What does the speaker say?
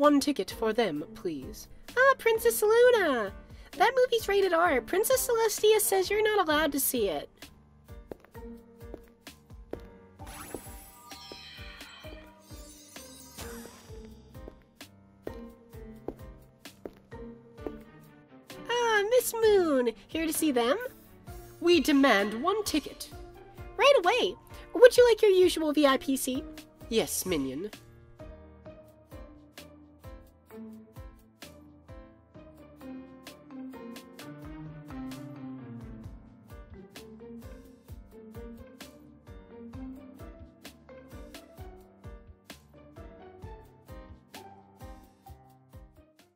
One ticket for them, please. Ah, Princess Luna! That movie's rated R. Princess Celestia says you're not allowed to see it. Miss Moon! Here to see them? We demand one ticket. Right away! Would you like your usual VIP seat? Yes, Minion.